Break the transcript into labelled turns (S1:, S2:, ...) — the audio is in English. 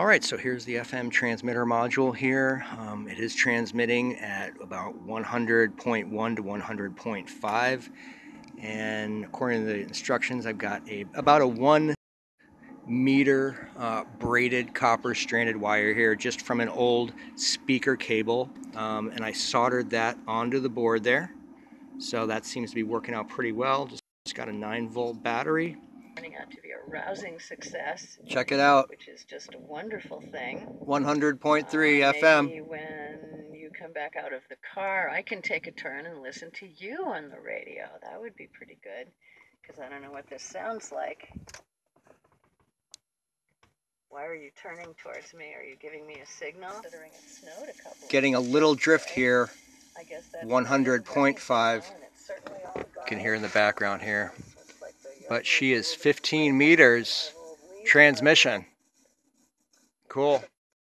S1: All right, so here's the FM transmitter module here. Um, it is transmitting at about 100.1 to 100.5. And according to the instructions, I've got a about a one meter uh, braided copper stranded wire here just from an old speaker cable. Um, and I soldered that onto the board there. So that seems to be working out pretty well. Just, got a 9 volt battery.
S2: Turning out to be a rousing success,
S1: Check it out.
S2: which is just a wonderful thing.
S1: 100.3
S2: Uh,
S1: FM.
S2: Maybe when you come back out of the car, I can take a turn and listen to you on the radio. That would be pretty good, because I don't know what this sounds like. Why are you turning towards me? Are you giving me a signal? Considering it snowed a couple.
S1: Getting a little drift
S2: right?
S1: here.
S2: I guess that's
S1: 100.5.
S2: You
S1: Can hear in the background here. But she is 15 meters transmission. Cool.